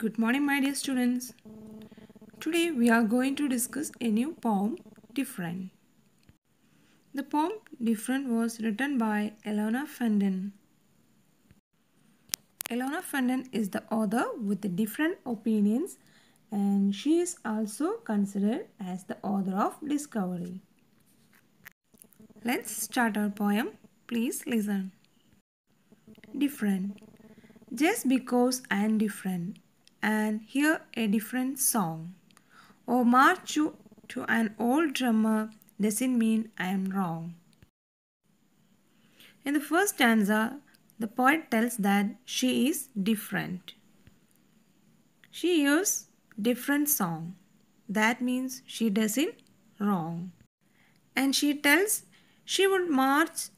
Good morning, my dear students. Today we are going to discuss a new poem, Different. The poem Different was written by Ilona Fenton. Ilona Fenton is the author with different opinions and she is also considered as the author of Discovery. Let's start our poem. Please listen. Different. Just because I am different and hear a different song or march you to an old drummer doesn't mean I am wrong. In the first stanza, the poet tells that she is different. She hears different song. That means she doesn't wrong. And she tells she would march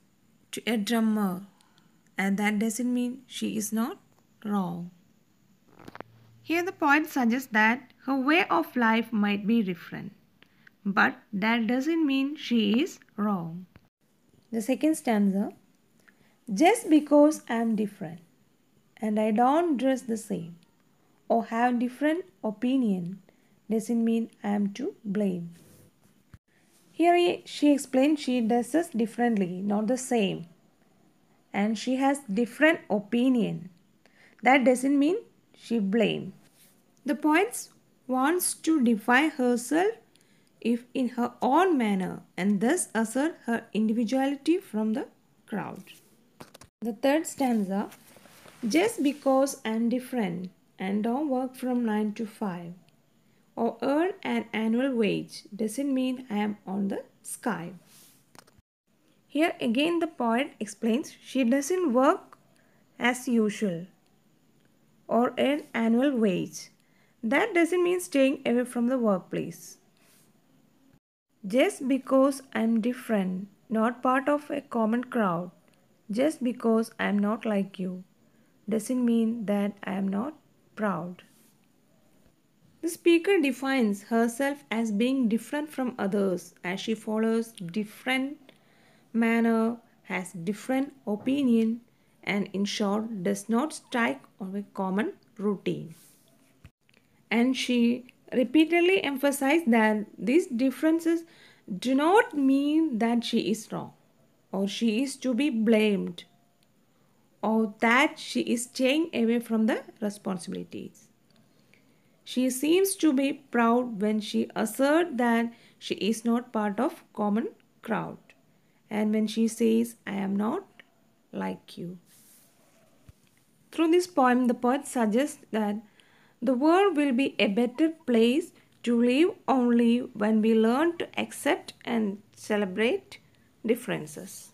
to a drummer and that doesn't mean she is not wrong. Here the poet suggests that her way of life might be different, but that doesn't mean she is wrong. The second stanza Just because I am different and I don't dress the same or have different opinion doesn't mean I am to blame. Here she explains she dresses differently, not the same. And she has different opinion. That doesn't mean she blame. The poet wants to define herself if in her own manner and thus assert her individuality from the crowd. The third stanza Just because I'm different and don't work from 9 to 5 or earn an annual wage doesn't mean I am on the sky. Here again the poet explains she doesn't work as usual or earn annual wage. That doesn't mean staying away from the workplace. Just because I'm different, not part of a common crowd, just because I'm not like you, doesn't mean that I am not proud. The speaker defines herself as being different from others as she follows different manner, has different opinion and in short does not strike on a common routine. And she repeatedly emphasized that these differences do not mean that she is wrong or she is to be blamed or that she is staying away from the responsibilities. She seems to be proud when she asserts that she is not part of common crowd and when she says I am not like you. Through this poem the poet suggests that the world will be a better place to live only when we learn to accept and celebrate differences.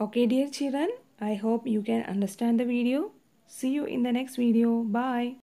Okay dear children, I hope you can understand the video. See you in the next video. Bye.